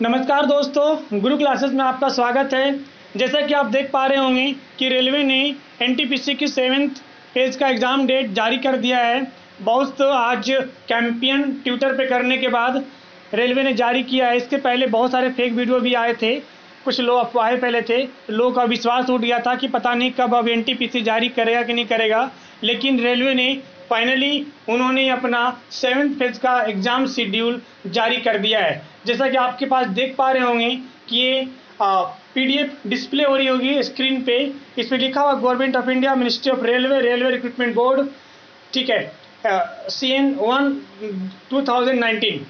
नमस्कार दोस्तों, गुरु क्लासेस में आपका स्वागत है। जैसा कि आप देख पा रहे होंगे कि रेलवे ने एनटीपीसी की सेवेंथ फ़ेज़ का एग्ज़ाम डेट जारी कर दिया है। बहुत आज कैंपियन ट्विटर पे करने के बाद रेलवे ने जारी किया है। इसके पहले बहुत सारे फेक वीडियो भी आए थे। कुछ लोग अफवाहें पहले थे। लोगों का विश्वास उठ गया था कि पता नहीं कब अब एन जारी करेगा कि नहीं करेगा। लेकिन रेलवे ने फाइनली उन्होंने अपना सेवन्थ फ़ेज़ का एग्ज़ाम शेड्यूल जारी कर दिया है। जैसा कि आपके पास देख पा रहे होंगे कि ये पीडीएफ डिस्प्ले हो रही होगी स्क्रीन पे। इसमें लिखा हुआ government of India ministry of railway railway recruitment board ठीक है C N one two thousand nineteen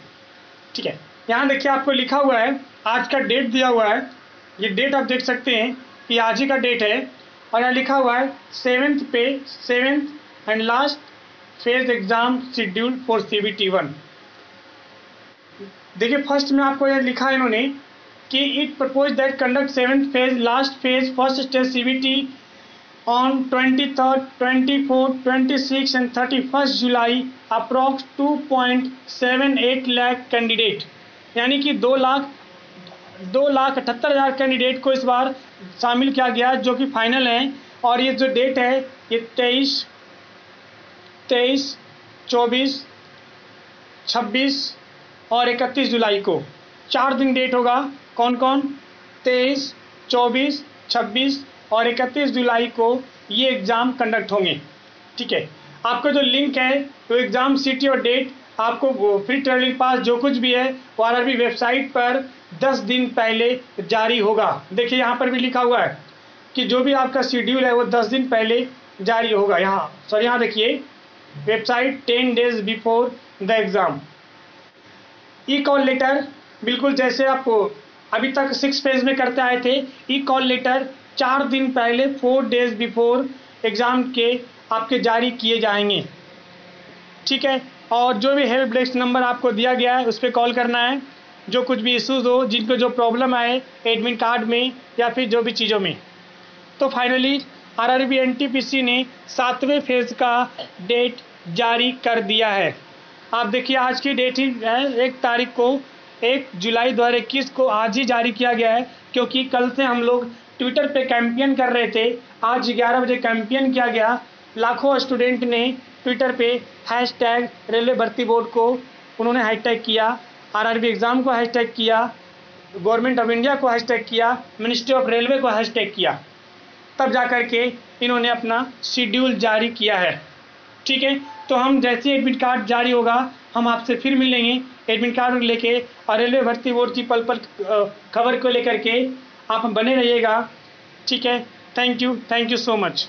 ठीक है, यहाँ देखिए आपको लिखा हुआ है, आज का डेट दिया हुआ है। ये डेट आप देख सकते हैं कि आज ही का डेट है। और यहाँ लिखा हुआ है सेवेंथ पे seventh and last phase exam schedule for C B T one देखिए, फ़र्स्ट में आपको यह लिखा है इन्होंने कि it propose that conduct seventh phase last phase first stage C B T on twenty third twenty four twenty six and thirty first July approx two point seven eight lakh candidate यानी कि दो लाख दो लाख अठहत्तर हज़ार candidate को इस बार शामिल किया गया, जो कि फाइनल है। और ये जो डेट है, ये तेईस तेईस, चौबीस, छब्बीस और इकतीस जुलाई को। चार दिन डेट होगा। कौन कौन? तेईस, चौबीस, छब्बीस और इकतीस जुलाई को ये एग्ज़ाम कंडक्ट होंगे। ठीक है? आपका जो लिंक है, वो एग्ज़ाम सिटी और डेट आपको फ्री ट्रेवलिंग पास जो कुछ भी है, वो आर वेबसाइट पर 10 दिन पहले जारी होगा। देखिए, यहाँ पर भी लिखा हुआ है कि जो भी आपका शेड्यूल है, वो 10 दिन पहले जारी होगा। यहाँ सर यहाँ देखिए। Website ten days before the exam. E call letter बिल्कुल जैसे आप अभी तक सिक्स फ़ेज़ में करते आए थे ई कॉल लेटर चार दिन पहले फोर डेज़ बिफोर एग्ज़ाम के आपके जारी किए जाएँगे। ठीक है? और जो भी हेल्प डेस्क नंबर आपको दिया गया है, उस पर कॉल करना है। जो कुछ भी इशूज़ हो, जिनको जो प्रॉब्लम आए एडमिट कार्ड में या फिर जो भी चीज़ों में। तो finally R R B N T P C ने सातवें फ़ेज़ का डेट जारी कर दिया है। आप देखिए, आज की डेट ही है, एक तारीख को, एक जुलाई दो हज़ार इक्कीस को आज ही जारी किया गया है, क्योंकि कल से हम लोग ट्विटर पे कैंपियन कर रहे थे। आज ग्यारह बजे कैंपियन किया गया। लाखों स्टूडेंट ने ट्विटर पे हैश टैग रेलवे भर्ती बोर्ड को उन्होंने हैश टैग किया आरआरबी एग्ज़ाम को हैश टैग किया गवर्नमेंट ऑफ़ इंडिया को हैश टैग किया मिनिस्ट्री ऑफ़ रेलवे को हैश टैग किया। तब जा कर के इन्होंने अपना शेड्यूल जारी किया है। ठीक है? तो हम जैसे एडमिट कार्ड जारी होगा, हम आपसे फिर मिलेंगे। एडमिट कार्ड लेके और रेलवे भर्ती बोर्ड की पल पल खबर को लेकर के आप बने रहिएगा। ठीक है? Thank you thank you so much